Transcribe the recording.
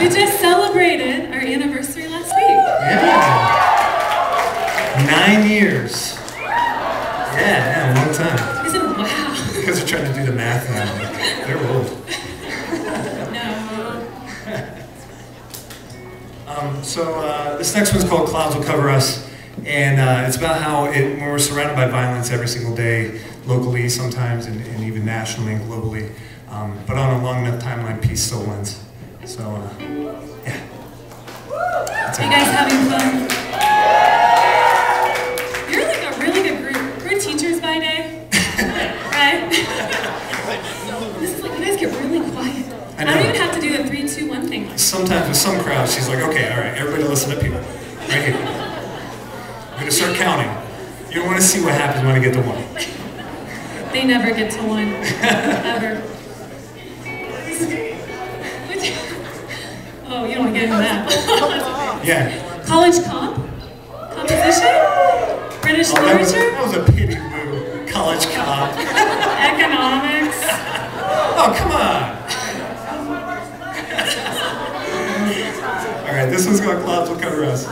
We just celebrated our anniversary last week. Yeah. Nine years. Yeah, yeah, long time. I said, wow. Because are trying to do the math now. Like, they're old. No. Um, so uh, this next one's called Clouds Will Cover Us. And uh, it's about how it, when we're surrounded by violence every single day, locally sometimes, and, and even nationally and globally. Um, but on a long enough timeline, peace still wins. So, uh, yeah. That's Are you guys having fun? You're like a really good group. We're teachers by day, right? this is like, you guys get really quiet. I I, don't even have to do the three, two, one thing. Sometimes with some crowds, she's like, okay, all right, everybody listen up here. Right here. I'm gonna start counting. You don't want to see what happens when I get to one. They never get to one, ever. You don't want to get into that. Yeah. College comp? Composition? British Oh, that, was, literature? that was a pity move. College comp. Economics? Oh, come on. All right, this one's called Clouds Will Cover Us.